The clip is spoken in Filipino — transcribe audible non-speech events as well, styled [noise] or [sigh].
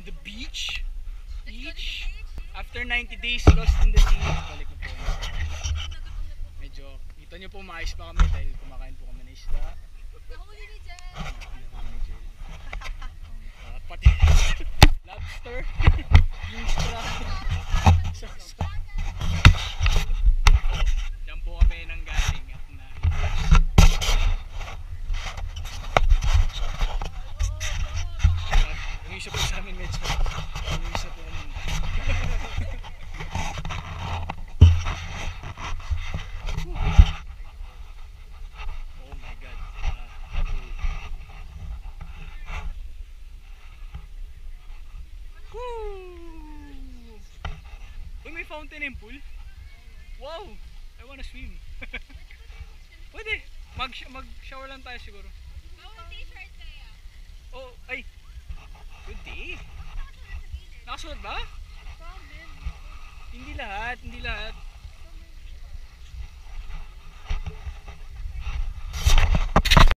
on the beach. Beach. After 90 days lost in the sea, balik na po medyo, kita nyo po maayos pa kami dahil kumakain po kami ng isda. Isa po sa amin medyo yung isa po may fountain and pool? Wow! I wanna swim. [laughs] Pwede. Mag mag-shower lang tayo siguro. Bawal t-shirt kaya. Hindi. Nakasunod ba? Hindi lang.